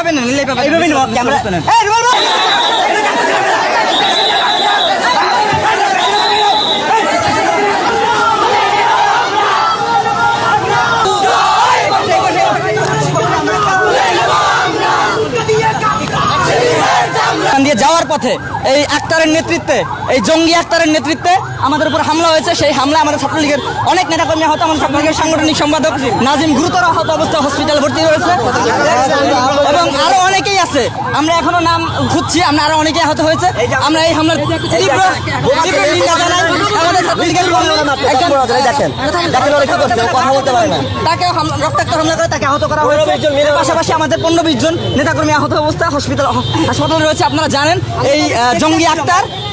পাবেন না নিলেই পাবেন এইভাবে নিবো, ক্যামেরা এই রুমাল ভাই! দিয়ে যাওয়ার পথে এই আক্তারের নেতৃত্বে এই জঙ্গি আক্তারের নেতৃত্বে আমাদের উপর হামলা হয়েছে। সেই হামলা আমাদের ছাত্রলীগের অনেক নেতাকর্মী আহত আমাদের ছাত্রলীগের সাংগঠনিক সম্পাদক নাজিম গুরুতর আহত অবস্থায় হসপিটালে ভর্তি রয়েছে এবং আরও অনেকেই আছে। আমরা এখনও নাম খুঁজছি আমরা আরও অনেকেই আহত হয়েছে। আমরা এই হামলার তীব্র তীব্র নিন্দা জানাই আমাদের ছাত্রলীগের একজন দেখেন দেখেন ওরা কি করছে ও কথা বলতে পারে না। তাকে রক্তাক্ত হামলা করে তাকে আহত করা হয়েছে। পাশাপাশি আমাদের পনেরো বিশ জন নেতাকর্মী আহত অবস্থায় হসপিটাল হাসপাতালে রয়েছে আপনারা জানেন। এই জঙ্গি আক্তার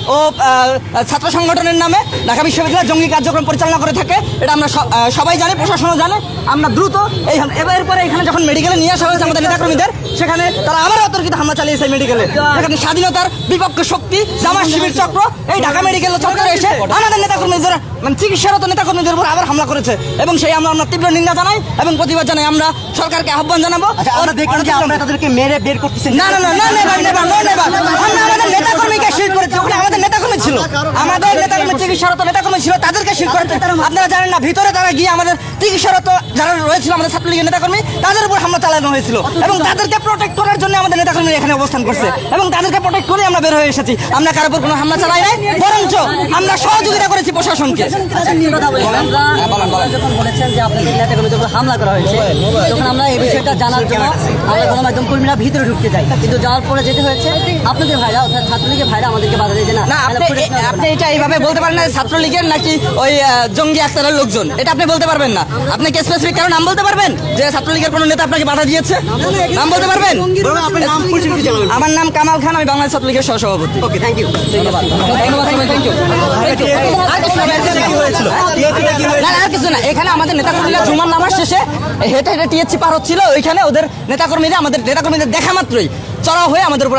ও আহ, ছাত্র সংগঠনের নামে ঢাকা বিশ্ববিদ্যালয় জঙ্গি কার্যক্রম পরিচালনা করে থাকে। এটা আমরা সবাই জানি প্রশাসনও জানে। আমরা দ্রুত এই এবার এরপরে এখানে যখন মেডিকেলে নিয়ে আসা হয়েছে আমাদের নেতাকর্মীদের সেখানে তারা আবার অতর্কিত হামলা চালিয়েছে মেডিকেলে সেখানে স্বাধীনতার বিপক্ষ শক্তি জামাত শিবির চক্র এই ঢাকা মেডিকেল চক্র এসে আমাদের নেতাকর্মীদের মানে চিকিৎসারত নেতাকর্মীদের উপর আবার হামলা করেছে এবং সেই আমরা আমরা তীব্র নিন্দা জানাই এবং প্রতিবাদ জানাই আমরা সরকারকে আহ্বান জানাব আচ্ছা আমরা দেখলাম যে আমরা তাদেরকে মেরে বের করতেছি না না না না না না না না না না না না আমাদের না না না না আমাদের নেতাকর্মী ছিল আমাদের নেতাকর্মী চিকিৎসারত নেতাকর্মী ছিল তাদেরকে শিল্ড করেছে আপনারা জানেন না ভিতরে তারা গিয়ে আমাদের চিকিৎসারত যারা রয়েছিল আমাদের ছাত্রলীগের নেতাকর্মী তাদের উপর হামলা চালানো হয়েছিল। এবং তাদেরকে প্রোটেক্ট করার জন্য আমাদের নেতাকর্মী এখানে অবস্থান করছে। এবং তাদেরকে প্রোটেক্ট করে আমরা বের হয়ে এসেছি। আমরা কারোর উপর কোনো হামলা চালাই নাই বরঞ্চ আমরা সহযোগিতা করেছি প্রশাসনকে। আমরা যখন বলেছেন যে আপনাদের নেতাকর্মীদের উপর হামলা করা হয়েছে তখন আমরা এই বিষয়টা জানার জন্য আমরা গণমাধ্যম কর্মীরা ভিতরে ঢুকতে যাই কিন্তু যাওয়ার পরে যেতে হয়েছে আপনাদের ভাইরা অর্থাৎ ছাত্রলীগের ভাইরা আমাদেরকে বাধা দিয়েছে না। আপনি এটা এইভাবে বলতে পারেন না ছাত্রলীগের নাকি ওই জঙ্গি আক্তারের লোকজন? এটা আপনি বলতে পারবেন না। আপনি কি স্পেসিফিক কারণ নাম বলতে পারবেন? যে ছাত্রলীগের কোনো নেতা আপনাকে বাধা দিয়েছে? নাম বলতে পারবেন? আমার নাম কামাল খান আমি বাংলাদেশ ছাত্রলীগের সহসভাপতি। ওকে থ্যাংক ইউ ধন্যবাদ। থ্যাংক ইউ আর কিছু না। এখানে আমাদের নেতাকর্মীরা জুমার নামার শেষে হেঁটে হেঁটে টিএসসি পার হচ্ছিল ওইখানে ওদের নেতাকর্মীরা আমাদের নেতাকর্মীদের দেখা মাত্রই। চড়াও হয়ে আমাদের উপর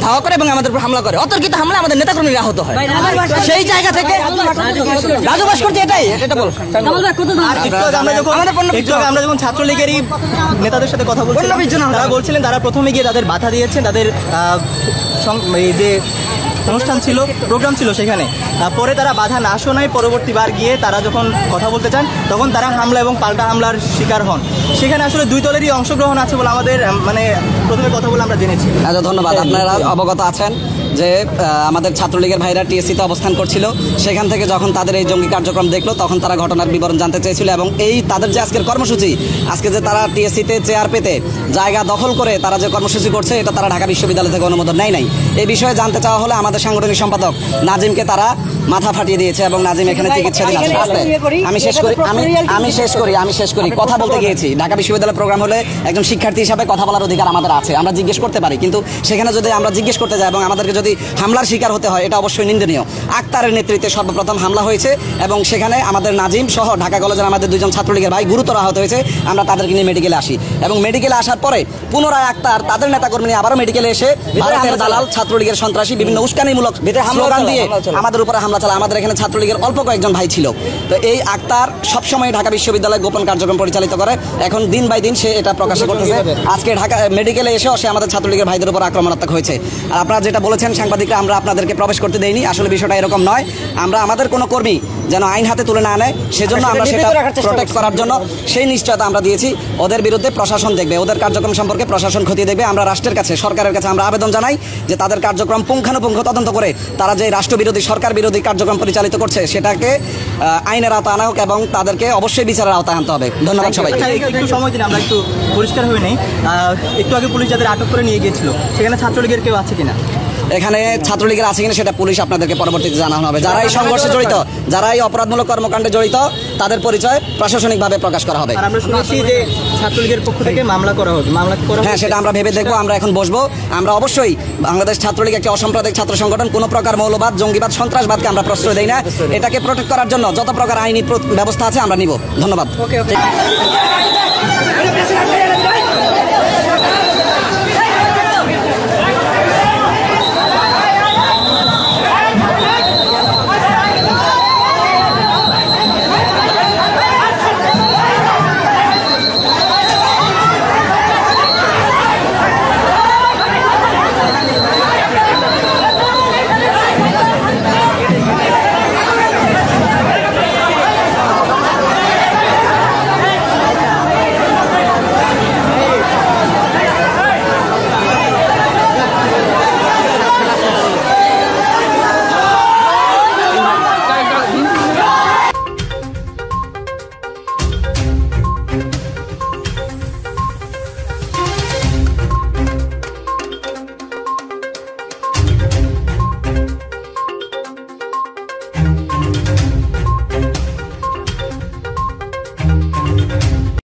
ধাওয়া করে এবং আমাদের উপর হামলা করে। অতর্কিত হামলা আমাদের নেতাকর্মীরা আহত হয়। সেই জায়গা থেকে রাজু ভাস্কর্য এটাই এটা বল। আমরা যখন ছাত্রলীগেরই নেতাদের সাথে কথা বলছিলাম তারা বলছিলেন তারা প্রথমে গিয়ে তাদের বাধা দিয়েছেন তাদের আহ, যে অনুষ্ঠান ছিল প্রোগ্রাম ছিল সেখানে। পরে তারা বাধা না শোনায় পরবর্তীবার গিয়ে তারা যখন কথা বলতে চান তখন তারা হামলা এবং পাল্টা হামলার শিকার হন। সেখানে আসলে দুই দলেরই অংশগ্রহণ আছে বলে আমাদের মানে প্রথমে কথা বলে আমরা জেনেছি। আচ্ছা ধন্যবাদ। আপনারা অবগত আছেন। যে আমাদের ছাত্রলীগের ভাইরা টিএসসিতে অবস্থান করছিল, সেখান থেকে যখন তাদের এই জঙ্গি কার্যক্রম দেখল, তখন তারা ঘটনার বিবরণ জানতে চেয়েছিল এবং এই তাদের যে আজকের কর্মসূচি, আজকে যে তারা টিএসসিতে চেয়ার পেতে জায়গা দখল করে তারা যে কর্মসূচি করছে, এটা তারা ঢাকা বিশ্ববিদ্যালয় থেকে অনুমোদন নেয় নাই। এই বিষয়ে জানতে চাওয়া হলে আমাদের সাংগঠনিক সম্পাদক নাজিমকে তারা মাথা ফাটিয়ে দিয়েছে এবং নাজিম এখানে চিকিৎসাধীন আছে। আস্তে, আমি শেষ করি আমি আমি শেষ করি আমি শেষ করি। কথা বলতে গিয়েছি ঢাকা বিশ্ববিদ্যালয় প্রোগ্রাম হলে একজন শিক্ষার্থী হিসাবে কথা বলার অধিকার আমাদের আছে। আমরা জিজ্ঞেস করতে পারি কিন্তু সেখানে যদি আমরা জিজ্ঞেস করতে যাই এবং আমাদেরকে যদি হামলার শিকার হতে হয় এটা অবশ্যই নিন্দনীয়। আক্তারের নেতৃত্বে সর্বপ্রথম হামলা হয়েছে এবং সেখানে আমাদের নাজিম সহ ঢাকা কলেজের আমাদের দুজন ছাত্রলীগের ভাই গুরুতর আহত হয়েছে। আমরা তাদেরকে নিয়ে মেডিকেলে আসি। এবং মেডিকেলে আসার পরে পুনরায় আক্তার তাদের নেতাকর্মী নিয়ে আবারও মেডিকেলে এসে ভারতের দালাল ছাত্রলীগের সন্ত্রাসী বিভিন্ন উস্কানিমূলক স্লোগান দিয়ে আমাদের উপরে হামলা চালায়। আমাদের এখানে ছাত্রলীগের অল্প কয়েকজন ভাই ছিল। তো এই আক্তার সবসময় ঢাকা বিশ্ববিদ্যালয়ে গোপন কার্যক্রম পরিচালিত করে। এখন দিন বাই দিন সে এটা প্রকাশ করতেছে। আজকে ঢাকা মেডিকেলে এসেও সে আমাদের ছাত্রলীগের ভাইদের উপর আক্রমণাত্মক হয়েছে। আর আপনারা যেটা বলেছেন, সাংবাদিকরা, আমরা আপনাদেরকে প্রবেশ করতে দেইনি। আসলে বিষয়টা এরকম নয়। আমরা, আমাদের কোনো কর্মী যেন আইন হাতে তুলে না নেয় সেজন্য আমরা সেটা প্রোটেক্ট করার জন্য সেই নিশ্চয়তা আমরা দিয়েছি। ওদের বিরুদ্ধে প্রশাসন দেখবে ওদের কার্যক্রম সম্পর্কে প্রশাসন খতিয়ে দেখবে। আমরা রাষ্ট্রের কাছে সরকারের কাছে আমরা আবেদন জানাই যে তাদের কার্যক্রম পুঙ্খানুপুঙ্খ তদন্ত করে তারা যে রাষ্ট্রবিরোধী সরকার বিরোধী কার্যক্রম পরিচালিত করছে সেটাকে আইনের আওতায় আনা হোক এবং তাদেরকে অবশ্যই বিচারের আওতায় আনতে হবে। ধন্যবাদ সবাইকে। আচ্ছা, একটু সময় দিন আমরা একটু পরিষ্কার হয়ে নেই। একটু আগে পুলিশ যাদের আটক করে নিয়ে গিয়েছিল সেখানে ছাত্রলীগের কেউ আছে কিনা? এখানে ছাত্রলীগের আছে কিনা সেটা পুলিশ আপনাদেরকে পরবর্তীতে জানানো হবে। যারা এই সংঘর্ষে জড়িত যারা এই অপরাধমূলক কর্মকাণ্ডে জড়িত তাদের পরিচয় প্রশাসনিকভাবে প্রকাশ করা হবে। আমরা শুনেছি যে ছাত্রলীগের পক্ষ থেকে মামলা করা হবে মামলা করা হ্যাঁ সেটা আমরা ভেবে দেখব আমরা এখন বসবো। আমরা অবশ্যই বাংলাদেশ ছাত্রলীগ একটি অসাম্প্রদায়িক ছাত্র সংগঠন কোনো প্রকার মৌলবাদ জঙ্গিবাদ সন্ত্রাসবাদকে আমরা প্রশ্রয় দেই না। এটাকে প্রোটেক্ট করার জন্য যত প্রকার আইনি ব্যবস্থা আছে আমরা নিব। ধন্যবাদ। ওকে ওকে